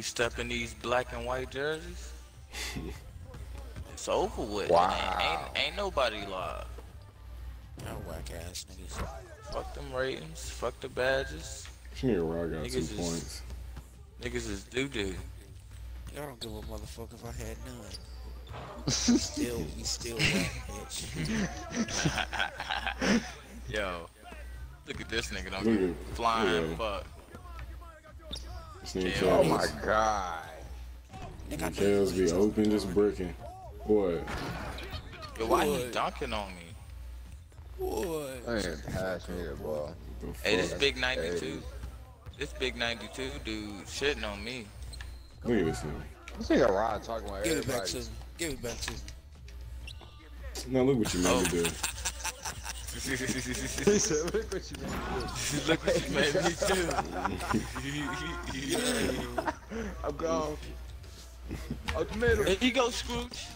We step in these black and white jerseys. it's over with. Wow. Ain't, ain't, ain't nobody live. Y'all whack ass niggas. Fuck them ratings. Fuck the badges. She nigga Rod got Niggas two is- points. Niggas is doo doo. Y'all don't give a motherfucker if I had none. Still, we still whack, bitch. Yo. Look at this nigga. Don't Look give at- a flying yeah. fuck. This. Oh my god. Nigga, I know Kels you be ain't open, just Lauren. bricking. What? Yo, why he What? dunking on me? What? I ain't pass me the ball. The Hey, this big 92. This big 92 dude shitting on me. Look at this nigga. This nigga Rod talking about Give it back to me. Give it back to me. Now look what you made Oh. me do. Look what you made me Look what you made me do. do. I'm gone. Up the middle. There you go, Scrooge.